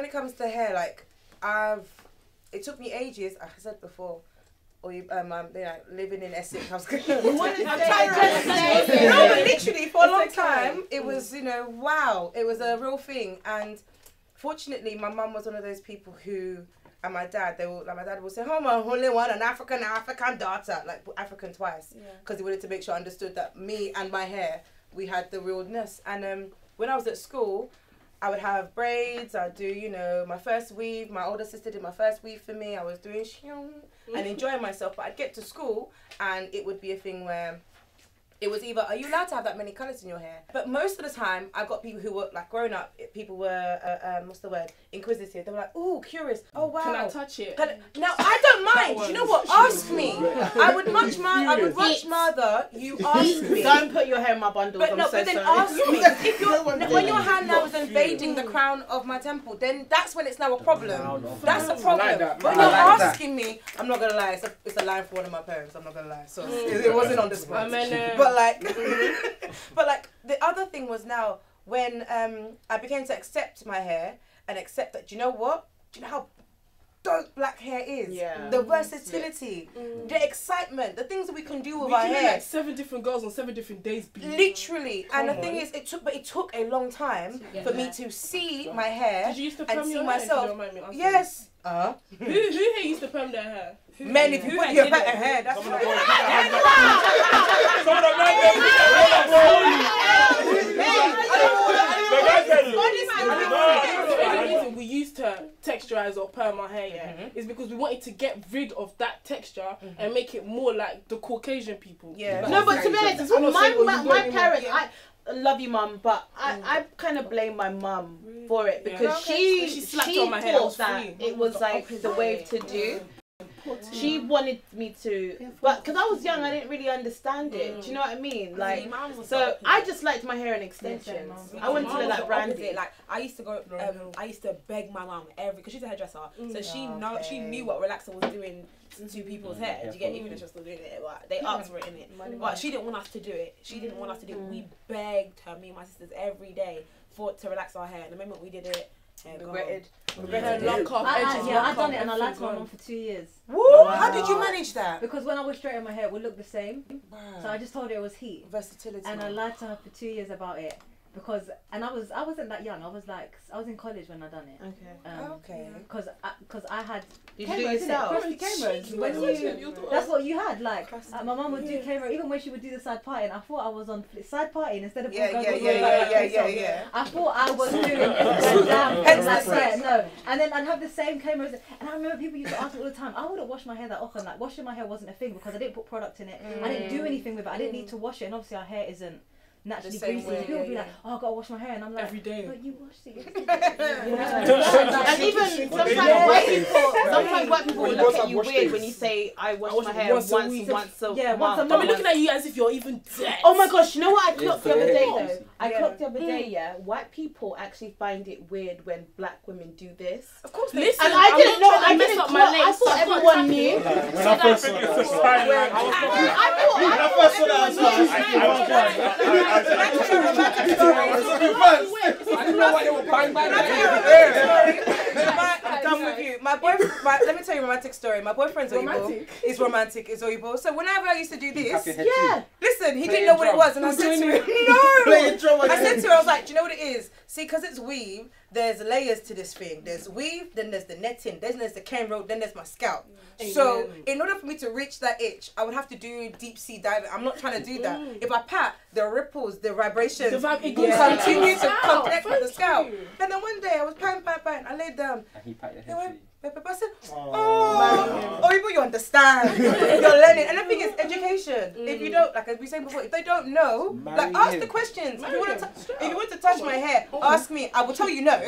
when it comes to hair, like I've, it took me ages. I said before. Or you, um, I'm you know, living in Essex. I was gonna. I'm no, but literally for a long time, it was you know wow, it was a real thing. And fortunately, my mum was one of those people who, and my dad, they were like my dad would say, "Oh, my only one, an African African daughter, like African twice," because he wanted to make sure I understood that me and my hair, we had the realness. And um, when I was at school. I would have braids. I'd do, you know, my first weave. My older sister did my first weave for me. I was doing and enjoying myself. But I'd get to school and it would be a thing where it was either are you allowed to have that many colours in your hair? But most of the time, I got people who were like grown up. People were uh, um, what's the word? Inquisitive. They were like, oh, curious. Oh wow. Can I touch it? Can I- Now I don't mind. Do you know what? Ask me. I would much ma- I would much rather you ask me. Don't put your hair in my bundles. But I'm no, so but then sorry. ask me if you're when your hand now is invading the crown of my temple, then that's when it's now a problem. That's a problem. like that. But you're like that. asking me, I'm not gonna lie. It's a, it's a line for one of my parents. I'm not gonna lie. So it, it wasn't on this spot. I mean, uh, But like, but like the other thing was now when um I began to accept my hair and accept that. Do you know what? Do you know how dope black hair is? Yeah. The versatility, the excitement, the things that we can do with we our can hair. like seven different girls on seven different days. Literally, and the Come thing is, it took, but it took a long time get for me to see my hair Did you used to and see your hair? if you myself. don't mind me? Yes. Uh, Who who here used to perm their hair? Who men, if you who put your did better hair, that's Some of the right. boys put their hands up. Some of the men them put their hands up. The guys get it. No. Reason we used to texturize or perm our hair yeah, Mm-hmm. is because we wanted to get rid of that texture and make it more like the Caucasian people. Yeah. No, but to be honest, my, my, my anymore. parents, I love you, mum, but I, I kind of blame my mum for it because Okay. she she she, slapped on my head, thought that it was like the wave to do. She wanted me to, but because I was young, I didn't really understand it. Do you mm. know what I mean? Like, so I just liked my hair in extensions. I wanted to look like Brandy. Like I used to go, um, I used to beg my mum every because she's a hairdresser, so she know she knew what relaxer was doing to mm-hmm. people's hair. Do you get even if she was still doing it? But they asked for it in it, but she didn't want us to do it. She didn't want us to do it. We mm. begged her, me and my sisters, every day for to relax our hair. And the moment we did it, hair gone. Regretted. Her lock up I, I, edges. yeah, lock I done up, it and I liked everything's my gone. mum for two years Woo! How did you manage that? because when I was straightening my hair, it would look the same. So I just told her it was heat, Versatility. and I lied to her for two years about it because, and I was I wasn't that young. I was like I was in college when I done it. Okay. Um, Okay. Because because I, had Did you do it yourself? Crusty canerows. When you, that's what you had. Like uh, my mum would do canerow even when she would do the side parting. I thought I was on fl- side parting instead of Yeah, all yeah, girls yeah, would go yeah, like yeah, this yeah, yeah. I thought I was doing it damn Hence like the that. No, and then I'd have the same canerows. And I remember people used to ask me all the time. I wouldn't wash my hair that often. Like washing my hair wasn't a thing because I didn't put product in it. I didn't do anything with it. I didn't need to wash it. And obviously our hair isn't naturally The greasy. way, People yeah, be like, yeah. "Oh, I gotta wash my hair," and I'm like, Every day. "But you washed it." And even sometimes white people, sometimes white people will look at you weird when you say I wash, I wash my hair once once, a week. once a Yeah, once a month. month. I'll be looking at you as if you're even dead. Oh my gosh, you know what I clocked the other day though? I clocked the other day, mm. yeah. White people actually find it weird when black women do this. Of course. Listen, And I didn't know, I to didn't up my clock, I thought so I can't everyone knew. When I first saw that, I was like, I thought, when I first saw that, I didn't know were bang. my, with you. My boyfriend. Let me tell you a romantic story. My boyfriend's Oibo. He's romantic. Is Oibo. So whenever I used to do this, yeah. listen, he didn't know what it was, and I said to him, "No." I said to him, I was like, "Do you know what it is? See, because it's weave. There's layers to this thing. There's weave, then there's the netting, then there's the canerow, then there's my scalp. Mm. So mm. in order for me to reach that itch, I would have to do deep sea diving. I'm not trying to do that. Mm. If I pat, the ripples, the vibrations, The vib- it will goes continue to connect with the scalp. you. And then one day I was pan, pan, pan. I laid down. And he pat your head "Pepe, Pepe." I said, Oh. Oh, oh, people, you understand. You're learning. And the thing is, education. If you don't, like as we said before, if they don't know, like ask him. the questions. If you want to, Straight if you want to touch my hair, ask me. I will tell you no,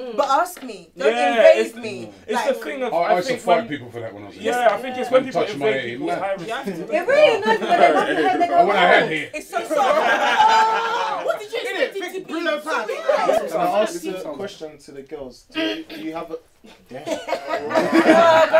Mm. but ask me. Don't Yeah, invade it's- me. It's Like, the thing of I, I I used to think fight when, people for that when I was a yeah, I think it's when people Touch my invade hair, people's no. high You have to. It really annoys me when they rub your hair. They go, Oh, when I had "Oh." hair. It's so soft. What did you expect it to be? Bruno Pan. Can I ask a question to the girls? Do you, have you have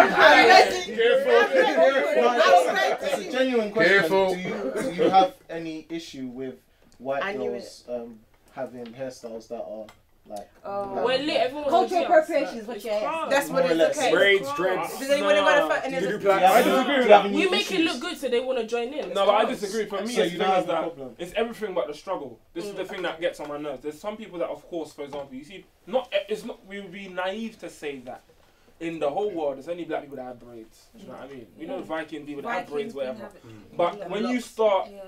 a. It's a genuine question. Careful. Do you, do you have any issue with white I girls um, having hairstyles that are Like, Oh. black We're lit. Everyone's Cultural a G. appropriation is what you're calm. That's what More it or is. Okay. Braids, dreads. Does anyone want to fight? And You do black. I disagree with you have that. You make it look good, so they want to join in. No, but I disagree. For me, So it's you don't have that it's everything but the struggle. This is the mm. thing that gets on my nerves. There's some people that, of course, for example, you see, not eh, it's not. We would be naive to say that in the whole world, there's only black people that have braids. Do you know what I mean? We know mm. Viking people that have braids, whatever. have it. But Yeah, when you locks. start Yeah.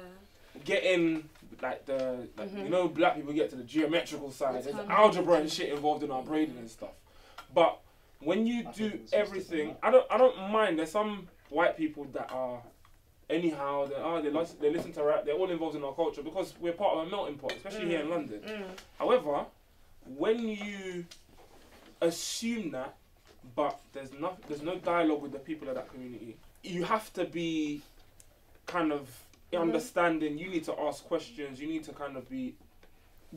getting like the like, Mhm. you know black people get to the geometrical side It's there's coming. algebra and shit involved in our braiding and stuff but when you I do think it's just everything i don't i don't mind there's some white people that are anyhow they are they, listen, they listen to rap they're all involved in our culture because we're part of a melting pot especially here in london Mm. however when you assume that but there's no there's no dialogue with the people of that community you have to be kind of Mm-hmm. understanding you need to ask questions you need to kind of be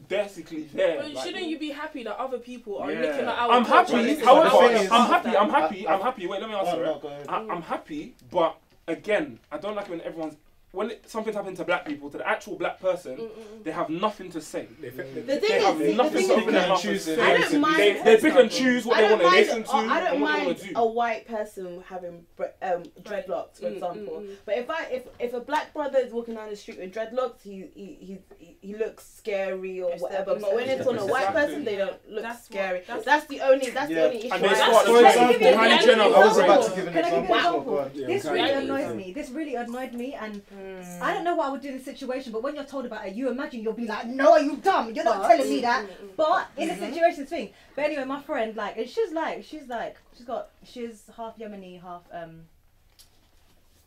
basically there But like- shouldn't you be happy that other people are Yeah. looking at our I'm happy. and Well, listening However, to the thing us? is- I'm happy. I'm happy. I'm happy. Wait, let me Oh, answer. no, it. I, I'm happy, but again, I don't like when everyone's when it, something's happened to black people, to the actual black person, they have nothing to say. The thing They have is, nothing thing to is, open their and choose it. say. I don't mind- They, they pick and choose what they want to listen to I don't mind want to do. a white person having um, dreadlocks, for Mm, example. mm, mm. But if I if if a black brother is walking down the street with dreadlocks, he he he, he, he looks scary or It's whatever. But when it's on a white person, they don't look That's what- scary. that's- That's, the only that's Yeah. the only issue. And they I start have. For to example, Kylie Kylie Jenner. I was about to Can give an I give you an example. example? Go on. Yeah, This really Yeah. annoys me. This really annoyed me, and Mm. I don't know what I would do in this situation. But when you're told about it, you imagine you'll be like, "No, are you dumb? You're not telling me that." But in a situation thing. But anyway, my friend, like, and she's like, she's like, she's got, she's half Yemeni, half um,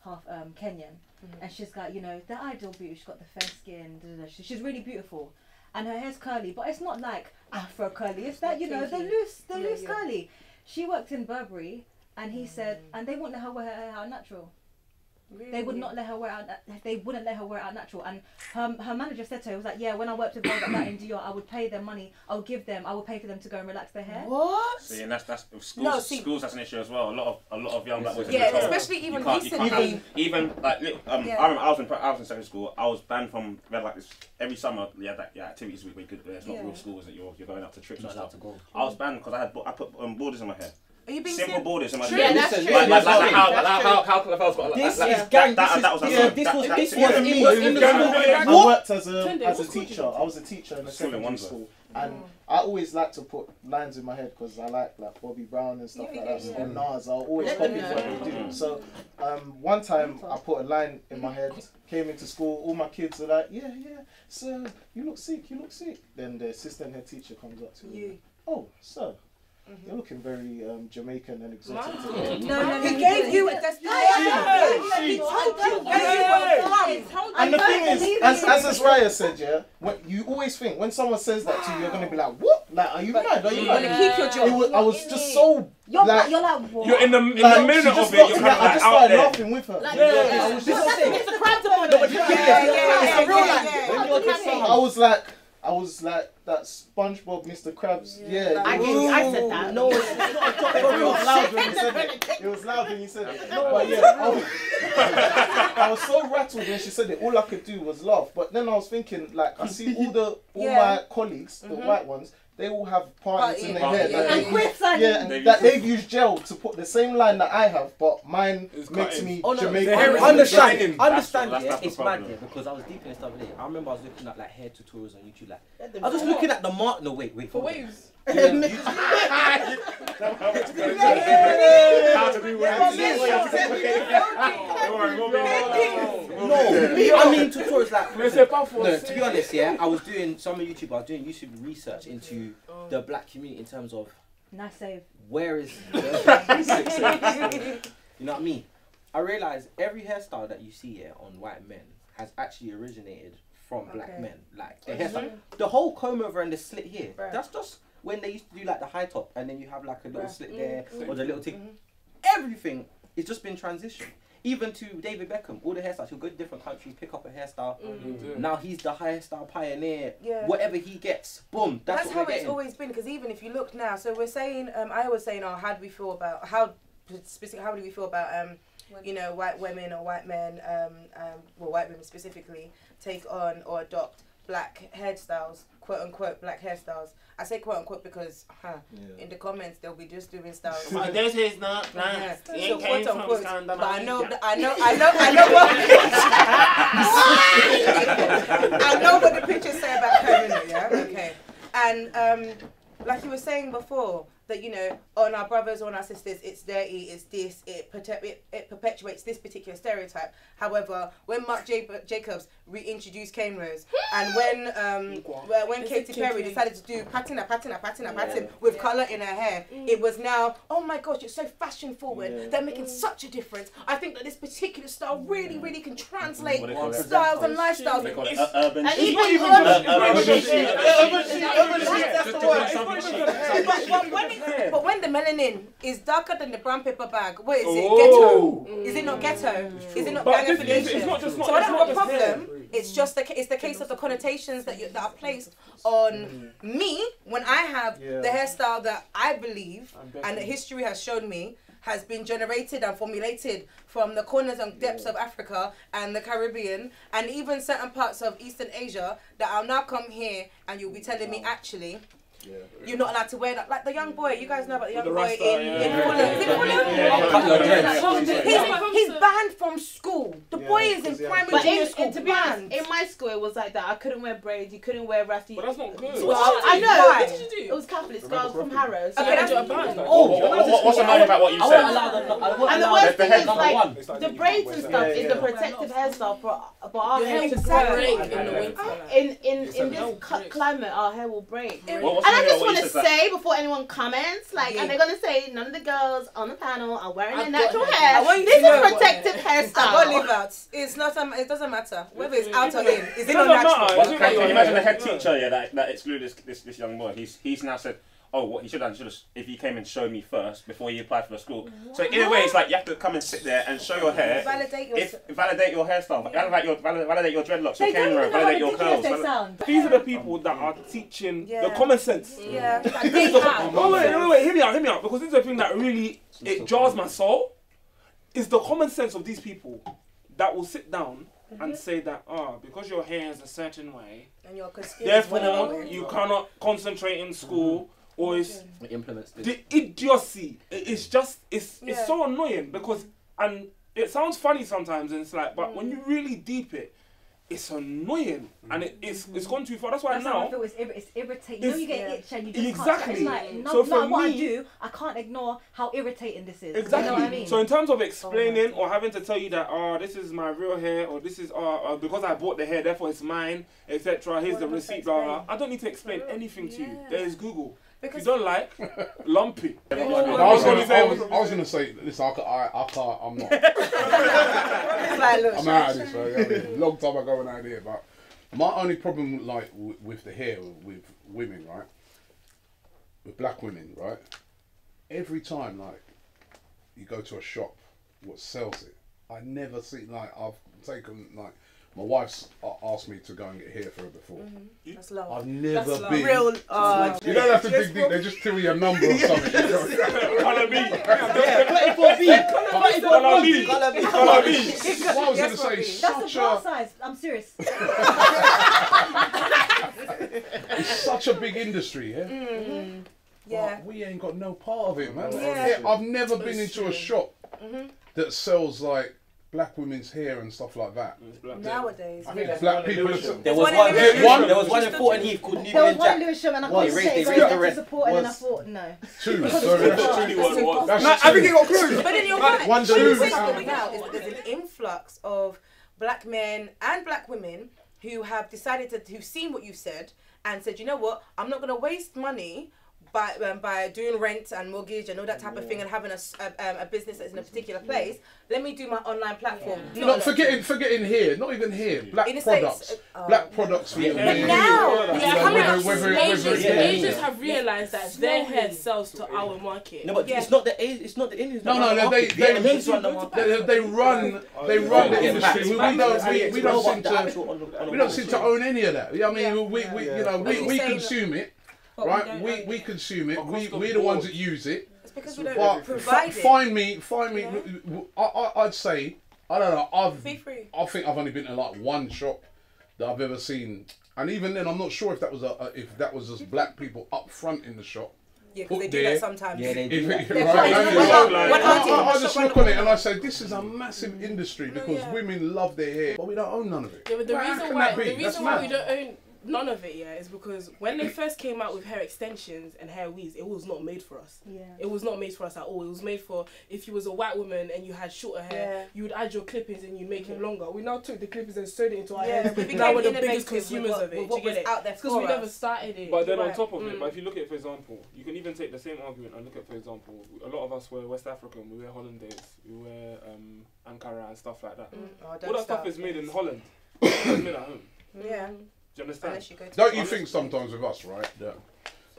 half um Kenyan, and she's got, you know, the ideal beauty. She's got the fair skin. Da, da, da. She- She's really beautiful, and her hair's curly, but it's not like Afro curly. It's that you know the loose, the Yeah, loose yeah. curly. She worked in Burberry, and he said, and they wouldn't let her wear her hair out natural. They would not let her wear out. They wouldn't let her wear out natural. And her, her manager said to her, "He was like, yeah, when I worked with girls like that in Dior, I would pay them money. I would give them. I would pay for them to go and relax their hair. What? See, and that's that's schools. No, see- schools that's an issue as well. A lot of a lot of young black boys. Yeah, been especially even can't- you recently. have- even like um, Yeah. I remember I was in pri- I was in secondary school. I was banned from we had like this every summer. Yeah, that yeah activities week. We could. It's not Yeah. real schools that you're you're going out to trips and Not allowed stuff. to go. I was banned because I had I put um, borders in my hair. Are you being Simple serious? borders in my Yeah, that's true. Like, like, That's like, true. how, like, true. how, how Clevel's got like, This like, is that- gang. that- This that is was a- yeah. that- This was this was in me, was even in the school. I worked as a as a teacher. I was a teacher in a secondary school, and I always like to put lines in my head because I like like Bobby Brown and stuff Yeah, like yeah, that. yeah. So Nas, I always copy what they do. So um, one time I put a line in my head. Came into school, all my kids are like, "Yeah, yeah, sir, you look sick, you look sick." Then the assistant head teacher comes up to me. You. Oh, sir, you're looking very um, Jamaican and exotic Wow. today. No, no, no. He no, gave no, you no. a destination. Yeah, He told you yeah. where you were from. And the I thing is, as, you. as as said, yeah, when you always think when someone says that to you, you're gonna be like, "What? Like, are you mad? Are you You mad?" want to keep your job. was, I was just so You're like, like, you're like, what? You're in the in like the minute she of it. You're yeah, kind of I like just started there. laughing with her. Like, Yeah. yeah, I was just that's saying. Mr. Krabs a. No, but you Yeah, get yeah, it. yeah, It's a yeah, real yeah, life. yeah. When you're just- I was like, I was like that SpongeBob, Mr. Krabs. Yeah, I was- you, I said that. No, it's not a topic It was loud when you said it. It was loud when you said it. But yeah, I was, I was so rattled when she said it. All I could do was laugh. But then I was thinking, like, I see all the all Yeah. my colleagues, the mm-hmm. white ones, they all have parties in their Party, hair. yeah. that And quicksand. Yeah, and they've that used- they've used gel to put the same line that I have, but mine It's makes me Oh no, Jamaican. The hair understand, designing. understand. That's- yeah, that's it's mad problem. yeah, because I was deep in this stuff. There. I remember I was looking at like hair tutorials on YouTube. Like I was just looking at the mark. No, wait, wait. For hold on. waves. Doing YouTube- How to do No, me, I mean tutorials like. Mais c'est pas No, to be honest, yeah, I was doing some YouTube. I was doing YouTube research into the black community in terms of Nice save. where is the, you know what I mean? I realized every hairstyle that you see here on white men has actually originated from black men. Like the mm-hmm. hairstyle, the whole comb over and the slit here. Right. That's just when they used to do like the high top, and then you have like a little Right. slit there Mm. or the little thing. Mhm. Everything it's just been transitioned. Even to David Beckham, all the hairstyles. He'll go to different countries, pick up a hairstyle. Mm. Now he's the hairstyle pioneer. Yeah. Whatever he gets, boom. That's, That's, what how it's getting. always been. Because even if you look now, so we're saying, um, I was saying, oh, how do we feel about how specific? How do we feel about um, you know, white women or white men, um, um, well, white women specifically, take on or adopt black hairstyles, quote unquote black hairstyles. I say quote unquote because huh, Yeah. in the comments they'll be just doing styles. But this is not Yeah. black. So It quote came from unquote, Scandinavia. but I know, I know, I know, I know what. I know what the pictures say about Karina. Yeah, okay. And um, like you were saying before, that you know, on our brothers, on our sisters, it's dirty, it's this, it, prote- it, it perpetuates this particular stereotype. However, when Marc J- Jacobs reintroduced canerows, and when um, well, when It's Katy Perry decided to do patina, patina, patina, patina with colour in her hair, it was now, oh my gosh, it's so fashion forward. Yeah. They're making such a difference. I think that this particular style really, really can translate What do they call it? styles and lifestyles. They call it It's- uh, urban And chic. even not even urban- just- urban urban chic. chic. Urban chic, urban That's- chic. that's Just the to word. put something But, when it, but when the melanin is darker than the brown paper bag, what is it? Oh. Ghetto? Is it not ghetto? Is it not But gang affiliation? it's not just- so I don't have a problem. It's just the it's the case of the connotations that you, that are placed on me when I have Yeah. the hairstyle that I believe and that history has shown me has been generated and formulated from the corners and depths of Africa and the Caribbean and even certain parts of Eastern Asia that I'll now come here and you'll be telling me actually Yeah. you're not allowed to wear that. Like the young boy, you guys know about the young the boy Rasta, in, yeah. in Fulham. Is it Fulham? Yeah. I'll cut your dreads. He's, he's banned from school. The Yeah, boy is in because he has- primary But junior in, school. in, to be honest, banned. in my school it was like that. I couldn't wear braids. You couldn't wear rusty. But that's not good. Well, What I did you know. do? What did you do? It was Catholic school. I was from Harrow. So Okay, I that's- did- oh, oh, what, what, what's annoying about what you I won't said? allow the. I won't And the worst thing is like the braids and stuff is yeah. the protective hairstyle for for our Your hair hair to will grow. Break in. In in It's in this no cu- climate, our hair will break. It- What- And I just want to said, that- say before anyone comments, like, Yeah. and they're gonna say none of the girls on the panel are wearing I've their natural got hair. I want you this is what- protective I gotta hairstyle. leave out. It's not. Um, it doesn't matter whether it's out or in. Is It it not natural? It's Can, not can you imagine the head teacher yeah, that, that excluded this, this, this young boy? He's he's now said, oh, what he should have done, should have, if he came and showed me first before he applied for the school. So in a way, it's like you have to come and sit there and show your hair. Validate your. If validate your hairstyle, validate your validate, validate your dreadlocks, your canerow, even know how validate your curls. they validate- sound. These are the people that are teaching the common sense. yeah. This is the- Oh, wait, wait, wait, hear me out, hear me out. Because this is the thing that really it jars my soul. Is the common sense of these people that will sit down and say that ah because your hair is a certain way, And your therefore you cannot concentrate in school or it's It implements this. the idiocy. It- It's just it's Yeah. it's so annoying because and it sounds funny sometimes and it's like but when you mm. really deep it, it's annoying and it, it's it's gone too far. That's why That's how I now feel. It's, ir- it's irritating. You know, It's- you get Yeah. itch and you just Exactly. can't. It's like, no, So no for matter what I me- do, I can't ignore how irritating this is. Exactly. You know what I mean? So in terms of explaining or having to tell you that oh this is my real hair or this is oh uh, because I bought the hair therefore it's mine etc. Here's What the receipt blah blah. I don't need to explain anything to you. There is Google. If Because you don't like, lumpy. I was, gonna, are I, was, I was gonna say, listen, I, ca- I, I can't, I'm not. like, look, I'm out of this, right? I mean, long time ago an idea, but my only problem, like w- with the hair with women, right, with black women, right, every time like you go to a shop, what sells it, I never see like I've taken like my wife's a- asked me to go and get hair for her before. that's love. I've never That's love. been. Real. Uh, You don't have to dig deep. They just tell you a number or something. you know? Colour me. Play for B. Play for Colour B. me. Colour B. Colour me. What I was Yes, going to say, Robbie. That's such the bra size. I'm serious. it's such a big industry, yeah. Mm-hmm. yeah. But we ain't got no part of it, man. Yeah. I've never been into a shop Mhm. that sells like black women's hair and stuff like that. Nowadays. I think yeah. Black people. are- There was One one. in Lewisham. One. There was one in Thornton Heath called There was one Jack. Lewisham and I Well, couldn't they raised- say they raised the to rent. support and then I thought no. Two. Sorry, that's two. That's That's I think it got close. But then you're right. One What two. you're saying now is there's an influx of black men and black women who have decided to, who've seen what you said and said, you know what, I'm not going to waste money by um, by doing rent and mortgage and all that type of thing and having a, s- a, um, a business that's in a particular place. Let me do my online platform. Not know, forgetting, forgetting here, not even here. Black In products, States, uh, black oh. products for Yeah. your But hair. now- You Yeah, know, coming whether- up Asians, yeah. Asians have realised that their hair sells to our market. No, but Yeah. it's not the it's not the Indians. No, no, no, they, they, Vietnamese run the they, they run, they run the industry. We, we don't, we, we don't seem to, actual on the- on the we don't seem to own any of that. Yeah, I mean, we, we, you know, we, we consume it, But right? don't We, we it. consume it. We, we're the ones that use it. It's because we don't But provide f- it. find me, find me. Yeah. I, I, I'd say, I don't know. I've, Be free. I think I've only been to like one shop that I've ever seen And even then, I'm not sure if that was a, a if that was just black people up front in the shop. Yeah, because they Put do there. that sometimes. Yeah, they do. it- that. right, fine. and When I- just look on it and I say, this is a massive mm. industry oh, because yeah. women love their hair, but we don't own none of it. Yeah, but the Well, reason why the reason why we don't own none of it, yeah, is because when they first came out with hair extensions and hair weaves, it was not made for us. Yeah. It was not made for us at all. It was made for if you was a white woman and you had shorter hair, Yeah. you would add your clippings and you make it longer. We now took the clippings and sewed it into our Yeah, heads. we now became we're the innovative biggest consumers what- of it. with what you get was it? out there Because for we never started it. But then on top of it, Mm. but if you look at it for example, you can even take the same argument and look at for example, a lot of us were West African, we wear Hollandais, we wear um, Ankara and stuff like that. Oh, All don't that stuff is made in Holland. it's made at home. Yeah. Do you understand? Unless you go to Don't you think sometimes with us, right, that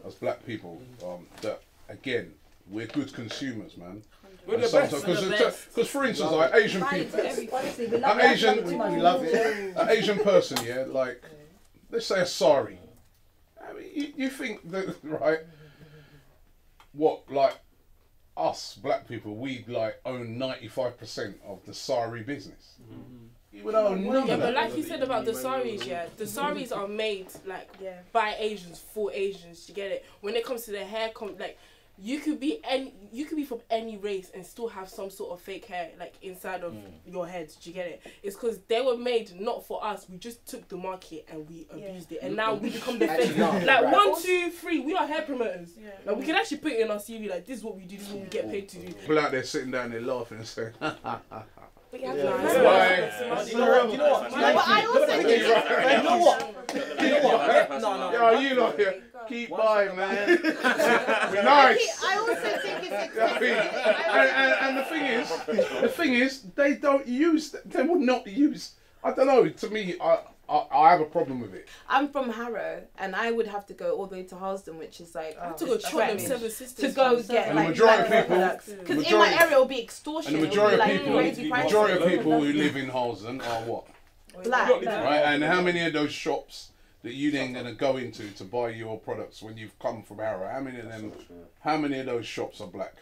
as black people, um, that again we're good consumers, man. We're the best. sometimes- We're the Because, best. because for instance, like Asian people, Honestly, we love, An Asian- it we love it. an Asian person, yeah, like let's say a sari. I mean, you, you think that right? What like us black people? We like own ninety five percent of the sari business. You would own none Yeah, but like you said about the saris, yeah, the saris are made like Yeah. by Asians for Asians. You get it? When it comes to the hair, com- like you could be any, you could be from any race and still have some sort of fake hair like inside of mm. your head. Do you get it? It's because they were made not for us. We just took the market and we abused it, and now we become the Actually, face. Like right. one, two, three, we are hair promoters. Like we can actually put it in our CV. Like this is what we do. This is what we get paid to do. People out there sitting down there laughing and saying, But you have Yeah. to Yeah. Why? You know what? You know what? No, but I also think it's, You know what? You know what? No, no. Yo, you lot here, keep by, man. We're nice. I also think it's You know what I mean? and, and, and the thing is, the thing is, they don't use, they will not use. I don't know. To me, I, I, I have a problem with it. I'm from Harrow, and I would have to go all the way to Harlesden, which is like I took a trek trot them seven sisters to go get And the like majority of black people- Because in my area it'll be extortion. And the it'll be, majority of like, people, crazy the prices. majority of people who live in Harlesden are what? black. Right? And how many of those shops that you then gonna go into to buy your products when you've come from Harrow? How many of them? How many of those shops are black?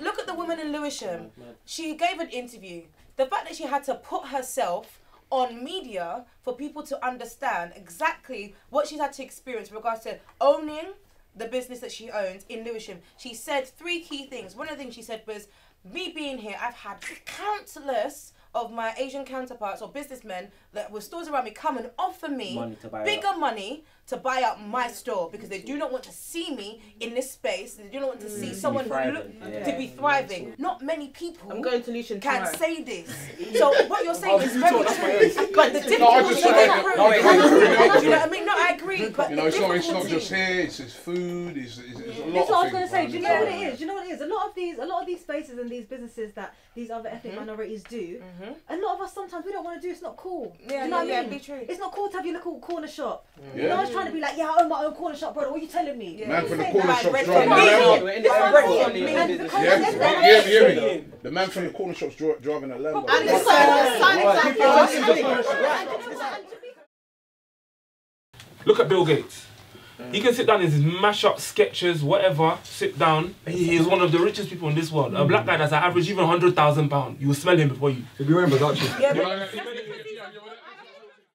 Look at the woman in Lewisham. She gave an interview. The fact that she had to put herself on media for people to understand exactly what she's had to experience with regards to owning the business that she owns in Lewisham. She said three key things. One of the things she said was, me being here, I've had countless of my Asian counterparts or businessmen that were stores around me come and offer me Money to buy bigger money to buy up my store because they do not want to see me in this space. They do not want to see mm. Mm. someone who thriving, look yeah. to be thriving. Not many people I'm going to Lewisham can tomorrow. say this. So what you're saying is very two, that's my true. But the No, I difficulty just is wait, true. no, wait. You know what I mean? No, I agree. But You know, the it's not. It's not just hair. It's, it's food. It's, it's, it's a lot That's what I was gonna say. Do you know what it is? Do you know what it is? A lot of these, a lot of these spaces and these businesses that these other ethnic mm-hmm. minorities do, mm-hmm. a lot of us sometimes we don't want to do. It's not cool. Yeah, do you know yeah, what yeah, I mean? be true. It's not cool to have your little corner shop. Yeah. No one's trying to be like, yeah, I own my own corner shop, brother. What are you telling me? Yeah. Man from the corner that. shop's Red driving a. Lambo. We're in It's the not red cool. zone, yeah. Yeah, at the end of the yeah, day- hear me. though. The man from the corner shop's dri- driving a Lambo. And the sun, sun exactly. Look at Bill Gates. He can sit down in his mash up sketches, whatever, sit down. He is one of the richest people in this world. A black guy that's an average even hundred thousand pounds. You will smell him before you. If you remember, actually. Yeah,